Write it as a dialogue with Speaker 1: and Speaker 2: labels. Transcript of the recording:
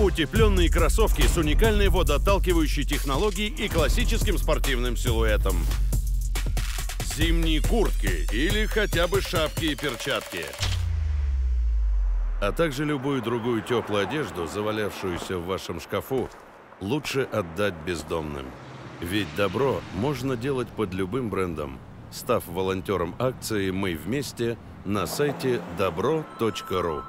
Speaker 1: Утепленные кроссовки с уникальной водоотталкивающей технологией и классическим спортивным силуэтом. Зимние куртки или хотя бы шапки и перчатки. А также любую другую теплую одежду, завалявшуюся в вашем шкафу, лучше отдать бездомным. Ведь добро можно делать под любым брендом. Став волонтером акции «Мы вместе» на сайте добро.ру.